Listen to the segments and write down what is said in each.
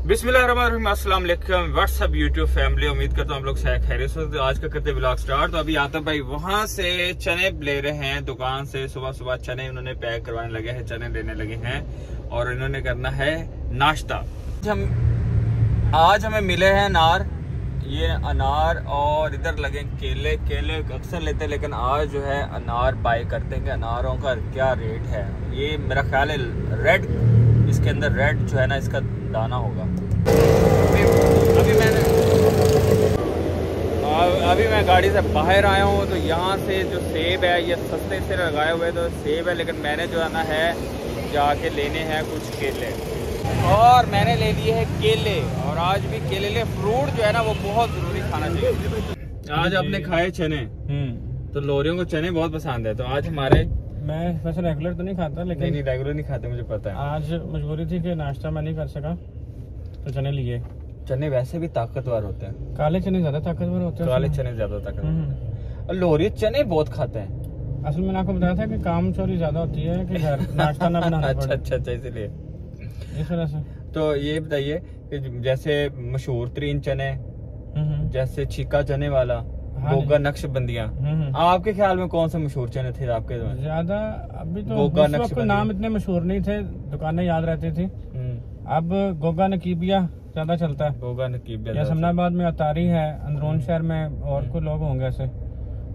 वालेकुम WhatsApp, YouTube, family, उम्मीद करता हूँ हम लोग से तो आज का करते ब्लॉग स्टार्ट। तो अभी आता भाई वहाँ से चने ले रहे हैं, दुकान से। सुबह सुबह चने उन्होंने पैक करवाने लगे हैं, चने लेने लगे हैं और इन्होंने करना है नाश्ता। हम, आज हमें मिले हैं अनार। ये अनार और इधर लगे केले। केले अक्सर लेते हैं, लेकिन आज जो है अनार बाय करते हैं। कि अनारों का क्या रेट है? ये मेरा ख्याल है रेड इसके अंदर रेड जो है ना, इसका दाना होगा। अभी, अभी मैंने अभी मैं गाड़ी से बाहर आया हूँ तो यहाँ से जो सेब है ये सस्ते से लगाए हुए तो सेब है लेकिन मैंने जो है ना है जाके लेने हैं कुछ केले। और मैंने ले लिए है केले और आज भी केले ले फ्रूट जो है ना वो बहुत ज़रूरी खाना चाहिए। आज आपने खाए चने हम्म। तो लोरियों को चने बहुत पसंद है तो आज हमारे मैं वैसे रेगुलर तो नहीं खाता लेकिन नहीं, नहीं रेगुलर नहीं खाते मुझे पता है। आज मजबूरी थी कि नाश्ता मैं नहीं कर सका तो चने लिए। चने वैसे भी ताकतवर होते हैं। काले चने ज़्यादा ताकतवर होते हैं काले चने ज़्यादा ताकतवर हम्म। और लोरी चने बहुत खाते हैं। असल मैंने आपको बताया था कि काम चोरी ज़्यादा होती है कि घर नाश्ता ना बनाना अच्छा अच्छा अच्छा इसलिए। इस वजह से। तो ये बताइए कि जैसे मशहूर तरीन चने हम्म। जैसे छीका चने वाला हाँ गोगा नक्श बंदिया हम्म। आपके ख्याल में कौन से मशहूर चने थे आपके ज़्यादा अभी तो गोगा नक्श नाम इतने मशहूर नहीं थे दुकानें याद रहती थी। हम्म। अब गोगा नकीबिया ज़्यादा चलता है। गोगा नकीबिया या समनाबाद में अतारी है अंदरून शहर में और कुछ लोग होंगे ऐसे।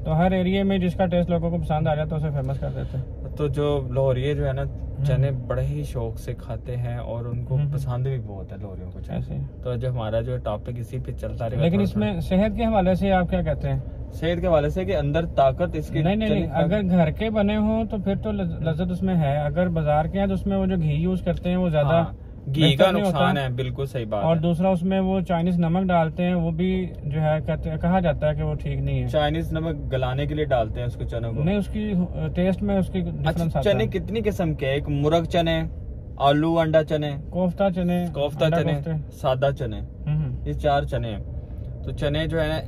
तो हर एरिया में जिसका टेस्ट लोगों को पसंद आ जाता है उसे फ़ेमस कर देते हैं। तो जो लोहरिये जो है ना चने बड़े ही शौक से खाते हैं और उनको हम्म। पसंद भी बहुत है लोरियों को चने तो जो हमारा जो टॉपिक इसी पे चलता रहेगा लेकिन इसमें सेहत के हवाले से आप क्या कहते हैं? सेहत के हवाले से कि अंदर ताकत इसकी नहीं नहीं, नहीं अगर घर के बने हो तो फिर तो लज्जत उसमें है। अगर बाज़ार के हैं तो उसमें वो जो घी यूज़ करते हैं वो ज़्यादा हाँ। घी का नुकसान है बिल्कुल सही बात और दूसरा उसमें वो चाइनीज़ नमक डालते हैं वो भी जो है कहा जाता है कि वो ठीक नहीं है। चाइनीज़ नमक गलाने के लिए डालते हैं उसको चने को। नहीं उसकी टेस्ट में उसकी अच्छा, चने कितनी किस्म के एक मुर्ग चने आलू अंडा चने कोफ्ता चने कोफ्ता चने सादा चने हम्म, हम्म। ये चार चने हैं। तो चने जो है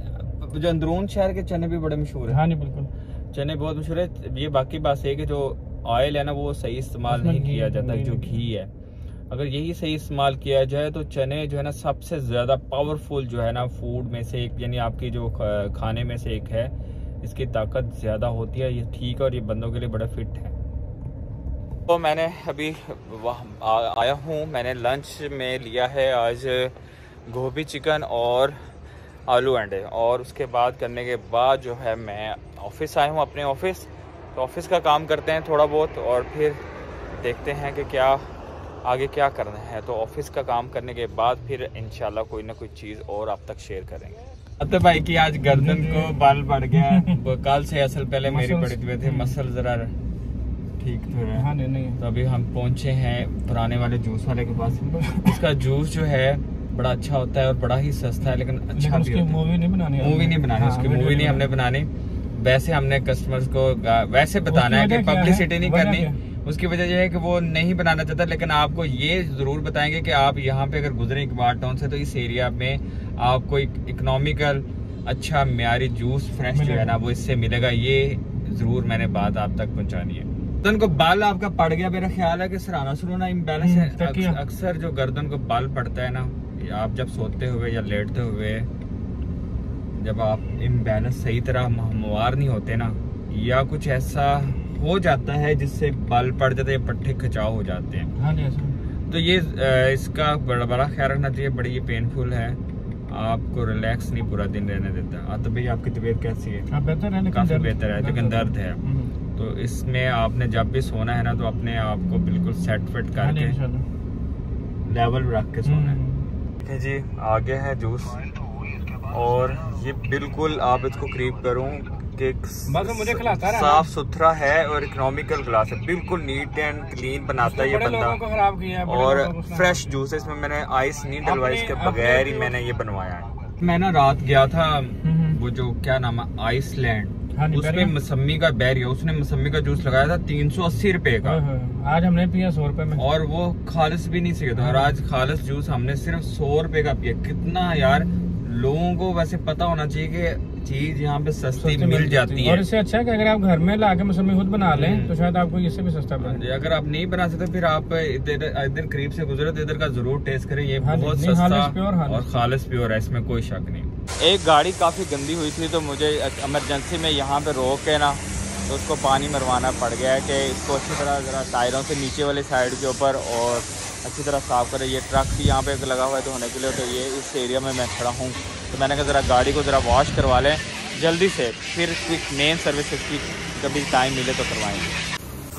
जो अंदरून शहर के चने भी बड़े मशहूर है। हाँ नहीं बिल्कुल। चने बहुत मशहूर है। ये बाकी बात है कि जो ऑयल है ना वो सही इस्तेमाल नहीं किया जाता जो घी है। अगर यही सही इस्तेमाल किया जाए तो चने जो है ना, सबसे ज़्यादा पावरफुल जो है ना फ़ूड में से एक, यानी आपकी जो खाने में से एक है। इसकी ताकत ज़्यादा होती है, ये ठीक है, और ये बंदों के लिए बड़ा फिट है। तो मैंने अभी आया हूँ। मैंने लंच में लिया है आज गोभी चिकन और आलू अंडे। और उसके बाद करने के बाद जो है, मैं ऑफ़िस आया हूँ अपने ऑफ़िस तो ऑफ़िस का काम करते हैं थोड़ा बहुत, और फिर देखते हैं कि क्या आगे क्या करना है? तो ऑफ़िस का काम करने के बाद फिर इनशाला कोई ना कोई चीज़ और आप तक शेयर करेंगे। अतः भाई की आज गर्दन को बाल पड़ गया। कल से असल पहले मेरी पड़ी हुए थे मसल जरा ठीक तो है हाँ, नहीं, नहीं। तो अभी हम पहुँचे हैं पुराने वाले जूस वाले के पास। उसका जूस जो है बड़ा अच्छा होता है और बड़ा ही सस्ता है लेकिन अच्छा भी मूवी नहीं बनानी मूवी नहीं बनानी हाँ, उसकी मूवी नहीं हमने बनानी। वैसे हमने कस्टमर्स को वैसे बताना है कि पब्लिसिटी नहीं करनी। उसकी वजह यह है कि वो नहीं बनाना चाहता लेकिन आपको ये ज़रूर बताएँगे कि आप यहाँ पे अगर गुजरे इकबार टाउन से तो इस एरिया में आपको एक इकोनॉमिकल अच्छा म्यारी जूस फ्रेश जो है ना वो इससे मिलेगा। ये ज़रूर मैंने बात आप तक पहुँचानी है। गर्दन को बाल आपका पड़ गया मेरा ख्याल है कि सराना सुराना इम्बेलेंस है। हम्म, अक्सर जो गर्दन को बाल पड़ता है ना आप जब सोते हुए या लेटते हुए जब आप इम्बेलेंस सही तरह हमवार नहीं होते ना या कुछ ऐसा हो जाता है जिससे बाल पड़ जाते हैं पट्टे खिंचाव हो जाते हैं। हाँ तो ये इसका बड़ा बड़ा ख्याल रखना चाहिए बड़ी ये पेनफुल है। आपको रिलैक्स नहीं पूरा दिन रहने देता। हाँ, तो भाई आपकी तबीयत कैसी है? हाँ, बेहतर है काफ़ी बेहतर है लेकिन दर्द है। हम्म। तो इसमें आपने जब भी सोना है ना तो अपने आप को बिल्कुल सेट फिट हाँ, करके लेवल रख के सोना है। हम्म। जी आगे है जूस और ये बिल्कुल आप इसको करीब करूँ मुझे खिलाता साफ़ सुथरा है और इकोनॉमिकल ग्लास है। बिल्कुल नीट एंड क्लीन बनाता है ये बंदा। और फ्रेश जूस है इसमें मैंने आइस नहीं डलवाई इसके बगैर ही मैंने ये बनवाया है। मैं ना रात गया था हम्म, हम्म। वो जो क्या नाम है आइसलैंड हाँ उसमें मसम्मी का बैरिया उसने मसम्मी का जूस लगाया था तीन सौ अस्सी रुपए का। हाँ, हाँ। आज हमने पिया सौ रुपए में। और वो खालस भी नहीं सीखा था। और आज खालस जूस हमने सिर्फ़ सौ रुपए का पिया। कितना यार लोगों को वैसे पता होना चाहिए कि चीज़ यहाँ पे सस्ती मिल जाती है। और इससे अच्छा है कि अगर आप घर में ला के मौसमी खुद बना लें हम्म। तो शायद आपको इससे भी सस्ता पड़े। अगर आप नहीं बना सकते फिर आप इधर इधर करीब से गुजरे तो इधर का ज़रूर टेस्ट करें। ये हाँ बहुत सस्ता और खालिश प्योर है इसमें कोई शक नहीं। एक गाड़ी काफ़ी गंदी हुई थी तो मुझे इमरजेंसी में यहाँ पे रोक के ना तो उसको पानी मरवाना पड़ गया है कि इसको अच्छी तरह ज़रा टायरों से नीचे वाले साइड के ऊपर और अच्छी तरह साफ़ करें। ये ट्रक भी यहाँ पे लगा हुआ है धोने के लिए तो ये इस एरिया में मैं खड़ा हूँ। तो मैंने कहा, ज़रा गाड़ी को ज़रा वॉश करवा लें, जल्दी से, फिर क्विक मेन सर्विस की कभी टाइम मिले तो करवाएँगे।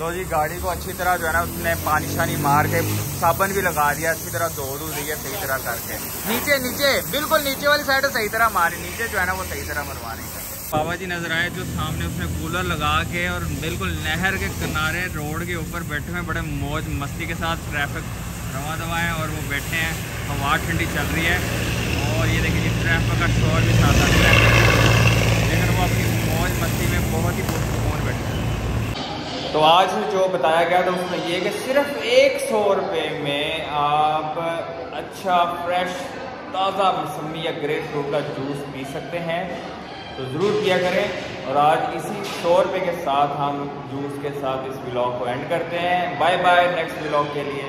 लो जी, गाड़ी को अच्छी तरह जो है ना, उसने पानी शानी मार के साबन भी लगा दिया, अच्छी तरह धो धो दी है, सही तरह करके। नीचे नीचे, बिल्कुल नीचे वाली साइड सही तरह मारी। नीचे जो है ना, वो सही तरह मरवाने का बाबा जी नज़र आए जो सामने उसने कूलर लगा के और बिल्कुल नहर के किनारे रोड के ऊपर बैठे हुए बड़े मौज मस्ती के साथ ट्रैफ़िक रवा दवा है और वो बैठे हैं। हवा ठंडी चल रही है। और ये देखिए ट्रैफ़िक का शोर भी साथ साथ लेकिन वो अपनी मौज मस्ती में बहुत ही पुरसकून बैठे हैं। तो आज जो बताया गया था उसमें ये कि सिर्फ़ एक सौ रुपये में आप अच्छा फ्रेश ताज़ा मौसमी या ग्रेप फ्रूट का जूस पी सकते हैं। तो ज़रूर किया करें। और आज इसी सौ रुपये के साथ हम जूस के साथ इस ब्लॉग को एंड करते हैं। बाय बाय नेक्स्ट ब्लॉग के लिए।